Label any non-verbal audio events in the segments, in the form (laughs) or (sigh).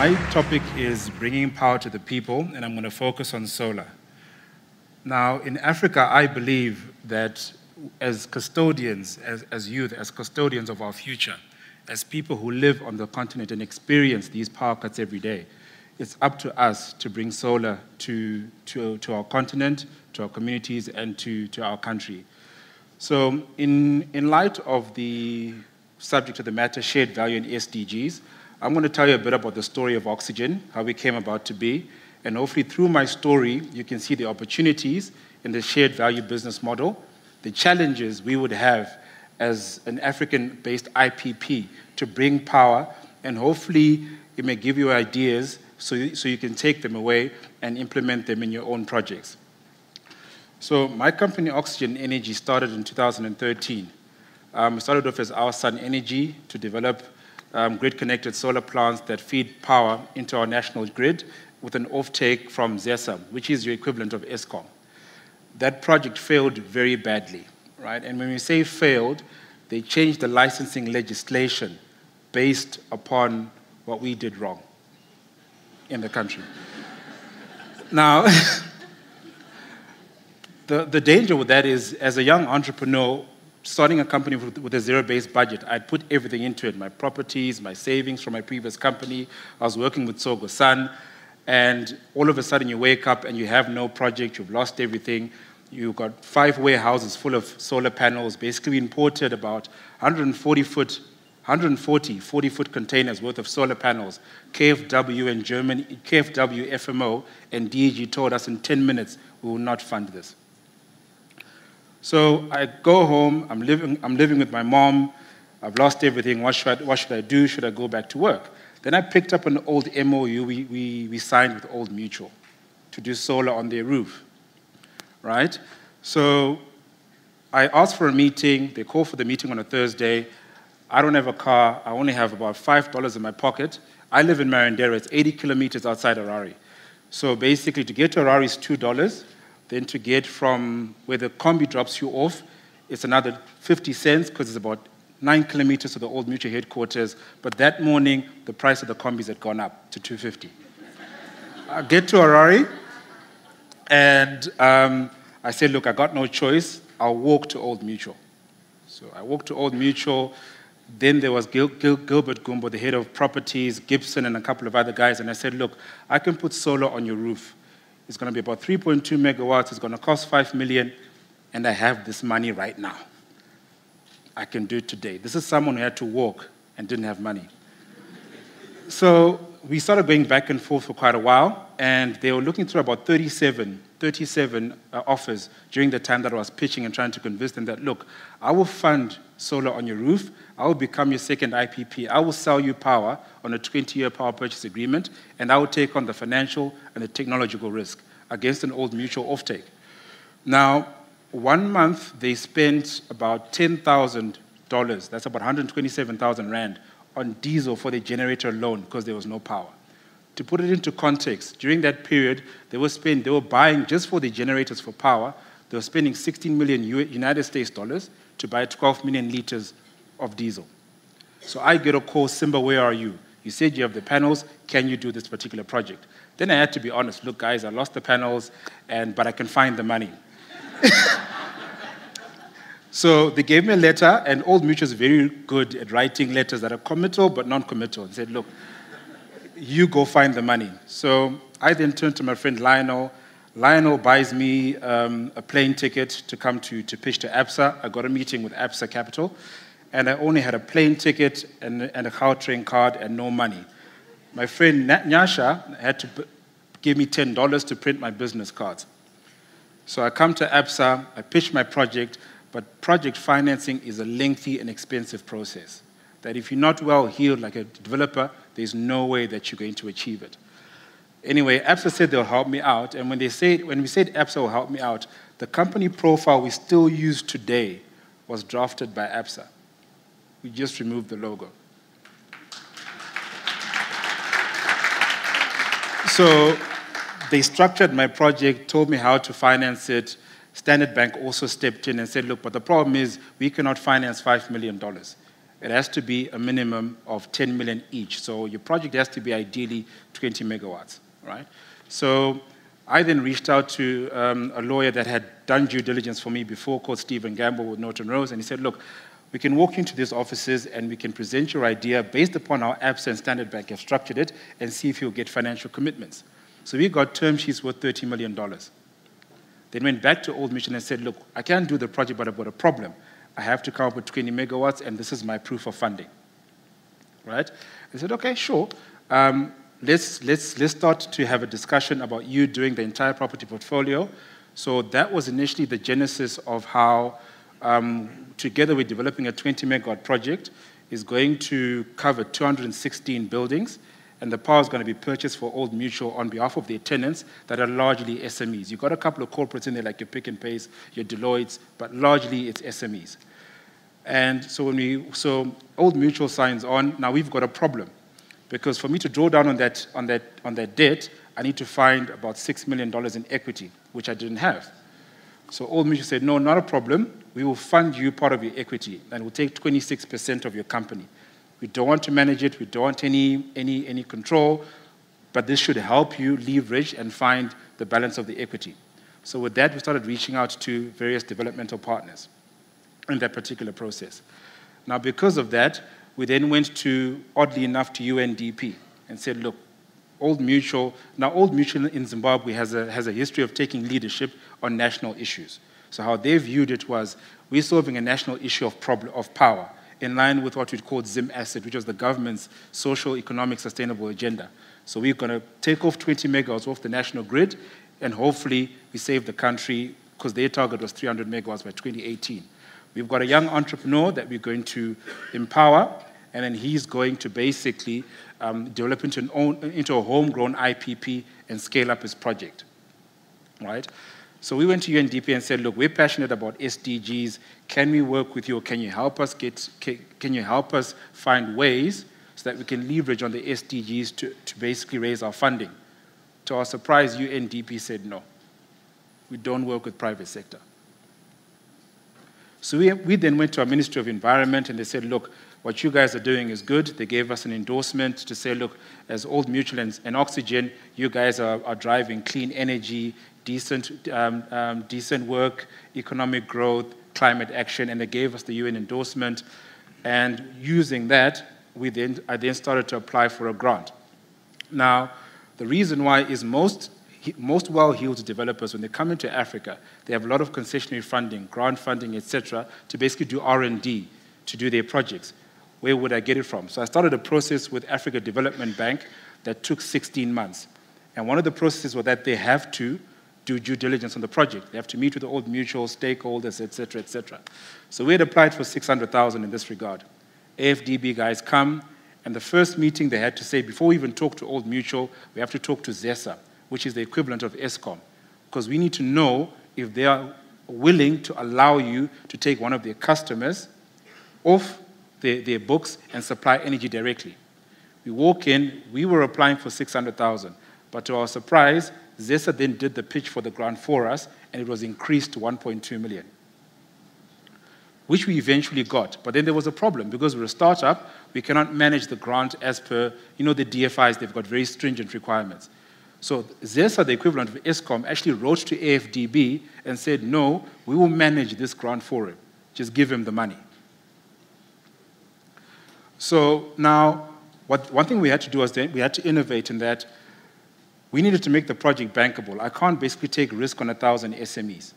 my topic is bringing power to the people, and I'm going to focus on solar. Now, in Africa, I believe that as custodians, as, as youth, as custodians of our future, as people who live on the continent and experience these power cuts every day, it's up to us to bring solar to, to, to our continent, to our communities, and to, to our country. So, in, in light of the subject of the matter, shared value and SDGs, I'm going to tell you a bit about the story of Oxygen, how we came about to be, and hopefully through my story, you can see the opportunities in the shared value business model, the challenges we would have as an African based IPP to bring power, and hopefully it may give you ideas so you, so you can take them away and implement them in your own projects. So, my company, Oxygen Energy, started in 2013. Um, started off as Our Sun Energy to develop um, grid connected solar plants that feed power into our national grid with an offtake from ZESA, which is the equivalent of Eskom. That project failed very badly, right? And when we say failed, they changed the licensing legislation based upon what we did wrong in the country. (laughs) now, (laughs) the, the danger with that is, as a young entrepreneur, starting a company with, a zero-based budget, I'd put everything into it, my properties, my savings from my previous company. I was working with Sogo Sun, and all of a sudden you wake up and you have no project, you've lost everything. You've got five warehouses full of solar panels. Basically, imported about 140 foot 140 40 foot containers worth of solar panels. KFW and Germany, KFW, FMO, and DEG told us in 10 minutes we will not fund this. So I go home, I'm living, I'm living with my mom, I've lost everything, what should, I, what should I do? Should I go back to work? Then I picked up an old MOU we, we, we signed with Old Mutual to do solar on their roof, right? So I asked for a meeting, they called for the meeting on a Thursday. I don't have a car, I only have about $5 in my pocket. I live in Marondera, it's 80 kilometers outside Harare. So basically, to get to Harare is $2. Then to get from where the combi drops you off, it's another 50 cents because it's about nine kilometers to the old mutual headquarters. But that morning, the price of the combis had gone up to 250. I get to Harare, and um, I said, look, I got no choice. I'll walk to Old Mutual. So I walked to Old Mutual. Then there was Gil Gil Gilbert Gumbo, the head of properties, Gibson, and a couple of other guys. And I said, look, I can put solar on your roof. It's going to be about 3.2 megawatts. It's going to cost 5 million. And I have this money right now. I can do it today. This is someone who had to walk and didn't have money. So we started going back and forth for quite a while, and they were looking through about 37, 37 uh, offers during the time that I was pitching and trying to convince them that, look, I will fund solar on your roof. I will become your second IPP. I will sell you power on a 20 year power purchase agreement, and I will take on the financial and the technological risk against an old mutual offtake. Now, one month they spent about $10,000, that's about 127,000 Rand, on diesel for the generator alone because there was no power. To put it into context, during that period, they were spending, they were buying just for the generators for power, they were spending 16 million United States dollars to buy 12 million liters of diesel. So I get a call, Simba, where are you? You said you have the panels, can you do this particular project? Then I had to be honest, look guys, I lost the panels, and, but I can find the money. (laughs) so they gave me a letter, and Old Mutual is very good at writing letters that are committal but non-committal, and said, look, you go find the money. So I then turned to my friend Lionel, Lionel buys me um, a plane ticket to come to, to pitch to ABSA. I got a meeting with ABSA Capital, and I only had a plane ticket and, and a train card and no money. My friend Nyasha had to give me $10 to print my business cards. So I come to ABSA, I pitch my project, but project financing is a lengthy and expensive process. That if you're not well heeled like a developer, there's no way that you're going to achieve it. Anyway, ABSA said they'll help me out, and when, they said, when we said ABSA will help me out, the company profile we still use today was drafted by ABSA. We just removed the logo. So they structured my project, told me how to finance it. Standard Bank also stepped in and said, look, but the problem is we cannot finance $5 million. It has to be a minimum of 10 million each. So your project has to be ideally 20 megawatts, right? So I then reached out to um, a lawyer that had done due diligence for me before called Stephen Gamble with Norton Rose, and he said, look, we can walk into these offices and we can present your idea based upon how ABSA and Standard Bank have structured it and see if you'll get financial commitments. So we got term sheets worth $30 million. Then went back to Old Mutual and said, look, I can't do the project, but I've got a problem. I have to come up with 20 megawatts, and this is my proof of funding. Right? I said, okay, sure. Um, let's, let's, let's start to have a discussion about you doing the entire property portfolio. So that was initially the genesis of how, um, together with developing a 20 megawatt project, is going to cover 216 buildings, and the power is going to be purchased for Old Mutual on behalf of their tenants that are largely SMEs. You've got a couple of corporates in there, like your Pick and Pays, your Deloittes, but largely it's SMEs. And so when we, so Old Mutual signs on, now we've got a problem because for me to draw down on that, on that, on that debt, I need to find about $6 million in equity, which I didn't have. So Old Mutual said, no, not a problem. We will fund you part of your equity, and we'll take 26% of your company. We don't want to manage it. We don't want any, any, any control, but this should help you leverage and find the balance of the equity. So with that, we started reaching out to various developmental partners in that particular process. Now, because of that, we then went to, oddly enough, to UNDP and said, look, Old Mutual, now Old Mutual in Zimbabwe has a, has a history of taking leadership on national issues. So how they viewed it was, we're solving a national issue of, problem, of power in line with what we'd called Zim Asset, which was the government's social, economic, sustainable agenda. So we're going to take off 20 megawatts off the national grid, and hopefully we save the country because their target was 300 megawatts by 2018. We've got a young entrepreneur that we're going to empower, and then he's going to basically um, develop into, own, into a homegrown IPP and scale up his project. Right? So we went to UNDP and said, look, we're passionate about SDGs. Can we work with you? Can you help us get, can you help us find ways so that we can leverage on the SDGs to, to basically raise our funding? To our surprise, UNDP said no. We don't work with private sector. So we, we then went to our Ministry of Environment and they said, look, what you guys are doing is good. They gave us an endorsement to say, look, as Old Mutual and, and Oxygen, you guys are, are driving clean energy, decent, um, um, decent work, economic growth, climate action, and they gave us the UN endorsement. And using that, we then, I then started to apply for a grant. Now, the reason why is most most well-heeled developers, when they come into Africa, they have a lot of concessionary funding, grant funding, etc., to basically do R&D, to do their projects. Where would I get it from? So I started a process with Africa Development Bank that took 16 months. And one of the processes was that they have to do due diligence on the project. They have to meet with the old mutual stakeholders, etc., etc. So we had applied for 600,000 in this regard. AFDB guys come, and the first meeting they had to say, before we even talk to Old Mutual, we have to talk to ZESA which is the equivalent of Eskom, because we need to know if they are willing to allow you to take one of their customers off their, their books and supply energy directly. We walk in, we were applying for 600,000, but to our surprise, ZESA then did the pitch for the grant for us, and it was increased to 1.2 million, which we eventually got. But then there was a problem because we're a startup, we cannot manage the grant as per, you know, the DFIs, they've got very stringent requirements. So ZESA, the equivalent of Eskom, actually wrote to AFDB and said, no, we will manage this grant for him. Just give him the money. So now, what, one thing we had to do was we had to innovate in that we needed to make the project bankable. I can't basically take risk on a thousand SMEs,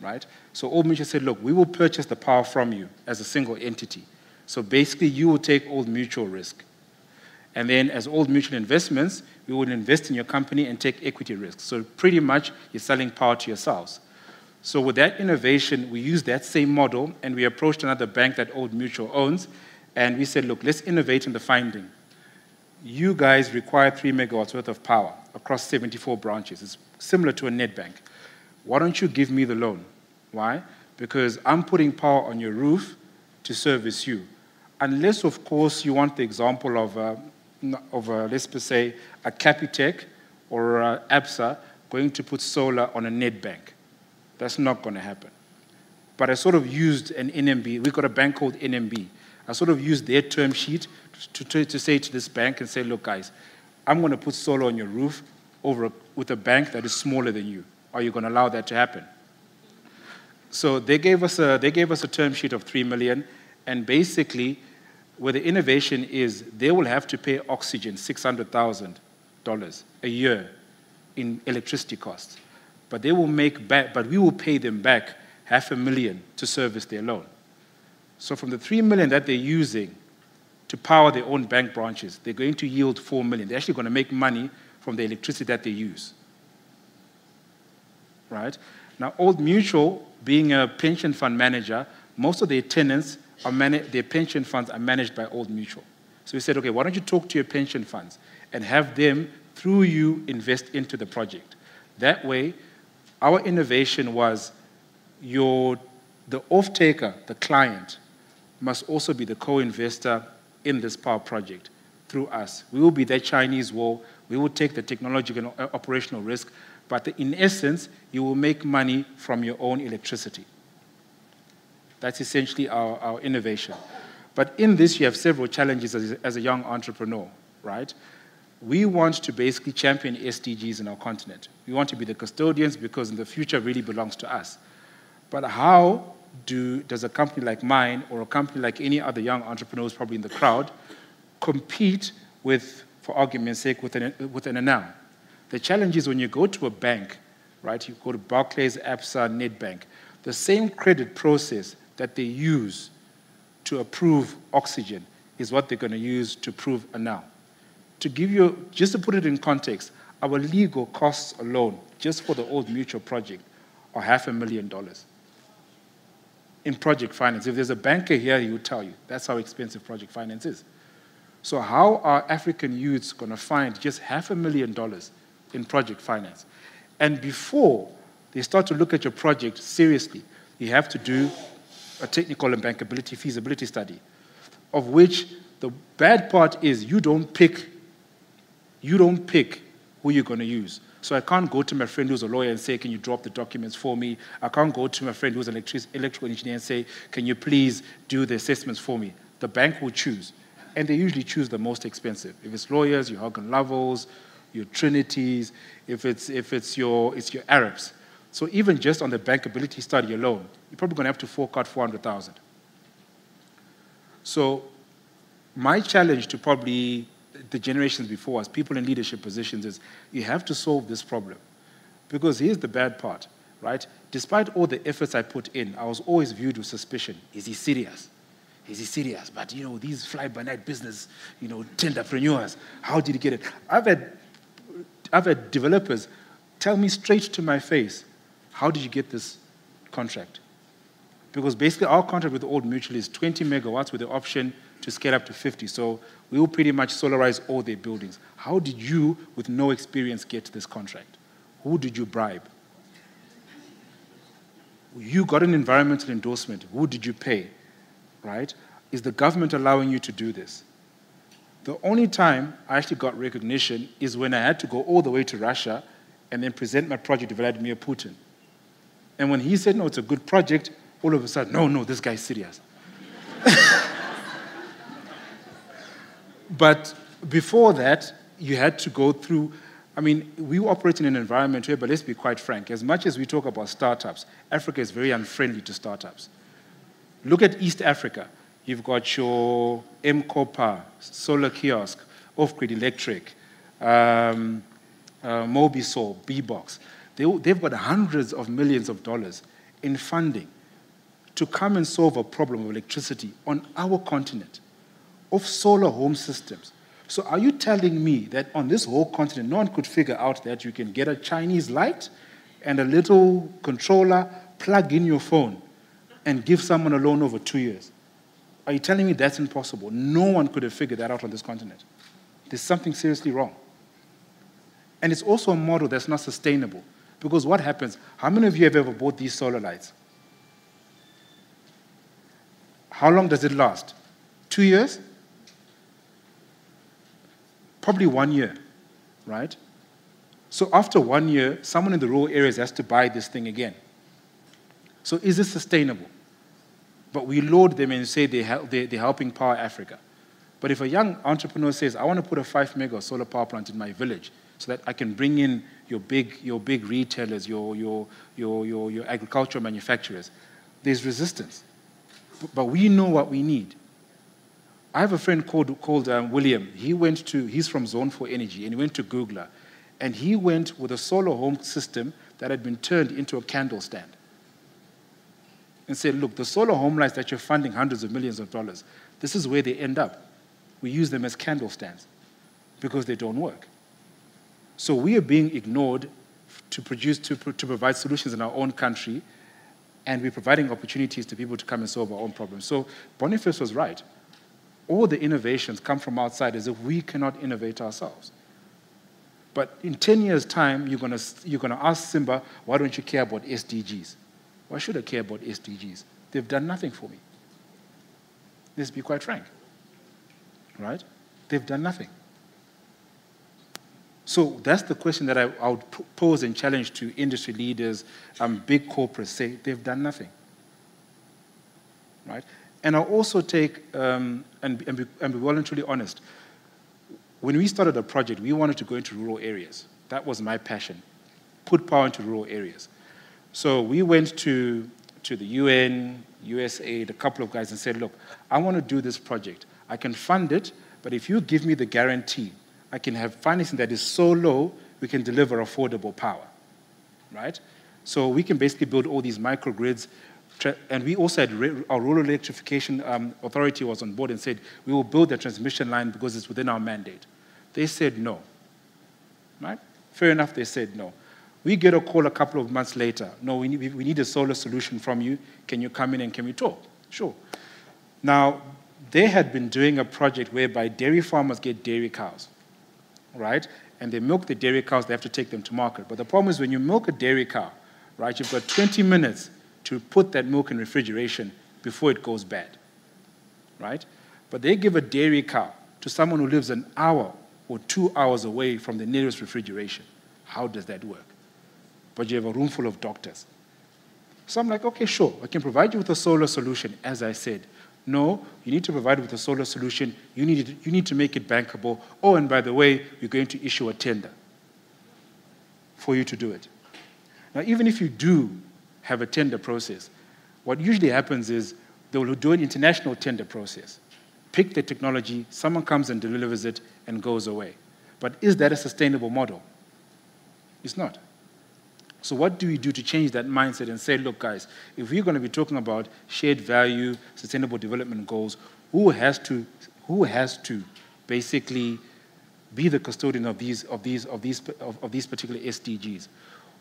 right? So Old Mutual said, look, we will purchase the power from you as a single entity. So basically, you will take Old Mutual risk. And then as Old Mutual Investments, we would invest in your company and take equity risks. So pretty much you're selling power to yourselves. So with that innovation, we used that same model and we approached another bank that Old Mutual owns and we said, look, let's innovate in the finding. You guys require three megawatts worth of power across 74 branches. It's similar to a Nedbank. Why don't you give me the loan? Why? Because I'm putting power on your roof to service you. Unless, of course, you want the example of uh, of, let's say, a Capitec or a ABSA going to put solar on a Nedbank. That's not going to happen. But I sort of used an NMB. We've got a bank called NMB. I sort of used their term sheet to, to, to say to this bank and say, look, guys, I'm going to put solar on your roof over a, with a bank that is smaller than you. Are you going to allow that to happen? So they gave us a, they gave us a term sheet of 3 million, and basically, where the innovation is, they will have to pay Oxygen $600,000 a year in electricity costs. But they will make back, but we will pay them back half a million to service their loan. So from the 3 million that they're using to power their own bank branches, they're going to yield 4 million. They're actually going to make money from the electricity that they use. Right? Now, Old Mutual, being a pension fund manager, most of their tenants are their pension funds are managed by Old Mutual. So we said, okay, why don't you talk to your pension funds and have them, through you, invest into the project. That way, our innovation was your, the off-taker, the client, must also be the co-investor in this power project through us. We will be their Chinese wall. We will take the technological and operational risk, but in essence, you will make money from your own electricity. That's essentially our, our innovation. But in this, you have several challenges as, as a young entrepreneur, right? We want to basically champion SDGs in our continent. We want to be the custodians because the future really belongs to us. But how do, does a company like mine or a company like any other young entrepreneurs probably in the crowd compete with, for argument's sake, with an, with an? The challenge is when you go to a bank, right, you go to Barclays, ABSA, Nedbank, the same credit process that they use to approve oxygen is what they're going to use to prove now. To give you, just to put it in context, our legal costs alone, just for the old mutual project, are half a million dollars in project finance. If there's a banker here, he would tell you that's how expensive project finance is. So, how are African youths going to find just half a million dollars in project finance? And before they start to look at your project seriously, you have to do a technical and bankability feasibility study, of which the bad part is you don't pick, you don't pick who you're going to use. So I can't go to my friend who's a lawyer and say, can you drop the documents for me? I can't go to my friend who's an electrical engineer and say, can you please do the assessments for me? The bank will choose. And they usually choose the most expensive. If it's lawyers, your Hogan Lovells, your Trinities, if it's, if it's, your, it's your Arups. So even just on the bankability study alone, you're probably going to have to fork out 400,000. So my challenge to probably the generations before us, people in leadership positions, is you have to solve this problem. Because here's the bad part, right? Despite all the efforts I put in, I was always viewed with suspicion. Is he serious? Is he serious? But you know, these fly-by-night business, you know, entrepreneurs, how did he get it? I've had, I've had developers tell me straight to my face, how did you get this contract? Because basically our contract with Old Mutual is 20 megawatts with the option to scale up to 50. So we will pretty much solarize all their buildings. How did you, with no experience, get this contract? Who did you bribe? You got an environmental endorsement. Who did you pay? Right? Is the government allowing you to do this? The only time I actually got recognition is when I had to go all the way to Russia and then present my project to Vladimir Putin. And when he said, no, it's a good project, all of a sudden, no, no, this guy's serious. (laughs) But before that, you had to go through. I mean, we operate in an environment where, but let's be quite frank, as much as we talk about startups, Africa is very unfriendly to startups. Look at East Africa. You've got your M-KOPA, Solar Kiosk, Off-Grid Electric, um, uh, Mobisol, BBOXX. They, they've got hundreds of millions of dollars in funding to come and solve a problem of electricity on our continent of solar home systems. So are you telling me that on this whole continent, no one could figure out that you can get a Chinese light and a little controller, plug in your phone, and give someone a loan over two years? Are you telling me that's impossible? No one could have figured that out on this continent. There's something seriously wrong. And it's also a model that's not sustainable. Because what happens? How many of you have ever bought these solar lights? How long does it last? Two years? probably one year, right? So after one year, someone in the rural areas has to buy this thing again. So is this sustainable? but we laud them and say they're, they're helping power Africa. But if a young entrepreneur says, I want to put a five mega solar power plant in my village so that I can bring in your big, your big retailers, your, your, your, your, your agricultural manufacturers, there's resistance. But we know what we need. I have a friend called, called um, William. He went to, he's from Zone 4 Energy, and he went to Googler. And he went with a solar home system that had been turned into a candle stand and said, look, the solar home lights that you're funding hundreds of millions of dollars, this is where they end up. We use them as candle stands because they don't work. So we are being ignored to produce, to, to provide solutions in our own country, and we're providing opportunities to people to come and solve our own problems. So Boniface was right. All the innovations come from outside as if we cannot innovate ourselves. But in 10 years' time, you're going you're gonna ask Simba, why don't you care about SDGs? Why should I care about SDGs? They've done nothing for me. Let's be quite frank. Right? They've done nothing. So that's the question that I, I would pose and challenge to industry leaders, um, big corporates, say they've done nothing. Right? And I'll also take, um, and, and, be, and be truly honest, when we started the project, we wanted to go into rural areas. That was my passion. Put power into rural areas. So we went to, to the UN, USAID, a couple of guys, and said, look, I want to do this project. I can fund it, but if you give me the guarantee, I can have financing that is so low, we can deliver affordable power, right? So we can basically build all these microgrids. And we also had our rural electrification um, authority was on board and said, we will build the transmission line because it's within our mandate. They said no, right? Fair enough, they said no. We get a call a couple of months later. No, we need, we need a solar solution from you. Can you come in and can we talk? Sure. Now, they had been doing a project whereby dairy farmers get dairy cows, right? And they milk the dairy cows, they have to take them to market. But the problem is when you milk a dairy cow, right, you've got 20 minutes to put that milk in refrigeration before it goes bad, right? But they give a dairy cow to someone who lives an hour or two hours away from the nearest refrigeration. How does that work? but you have a room full of doctors. So I'm like, okay, sure, I can provide you with a solar solution, as I said. No, you need to provide with a solar solution. You need, to, you need to make it bankable. Oh, and by the way, we're going to issue a tender for you to do it. Now, even if you do have a tender process, what usually happens is they will do an international tender process. Pick the technology, someone comes and delivers it and goes away. But is that a sustainable model? It's not. So, what do we do to change that mindset and say, look, guys, if we're going to be talking about shared value, sustainable development goals, who has to, who has to basically be the custodian of these, of these, of these, of, of these particular SDGs?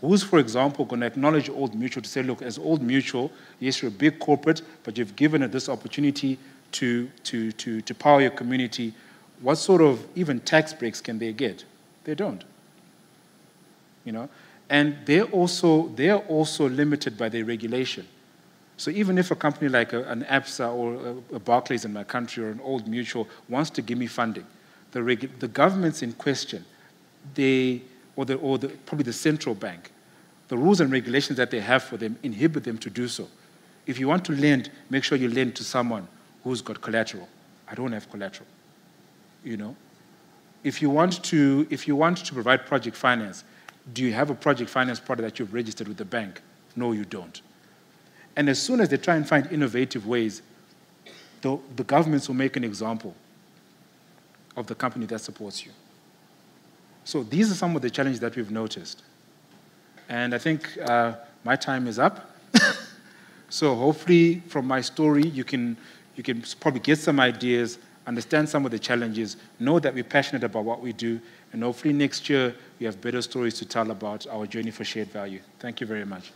Who's, for example, going to acknowledge Old Mutual to say, look, as Old Mutual, yes, you're a big corporate, but you've given it this opportunity to, to, to, to power your community. What sort of even tax breaks can they get? They don't. You know, and they're also, they're also limited by their regulation. So even if a company like a, an ABSA or a, a, Barclays in my country or an Old Mutual wants to give me funding, the, the governments in question, they, or, the, or the, probably the central bank, the rules and regulations that they have for them inhibit them to do so. If you want to lend, make sure you lend to someone who's got collateral. I don't have collateral. You know? If you want to, if you want to provide project finance, do you have a project finance product that you've registered with the bank? No, you don't. And as soon as they try and find innovative ways, the, the governments will make an example of the company that supports you. So these are some of the challenges that we've noticed. And I think uh, my time is up. (laughs) so hopefully from my story, you can, you can probably get some ideas, understand some of the challenges, know that we're passionate about what we do, and hopefully next year we have better stories to tell about our journey for shared value. Thank you very much.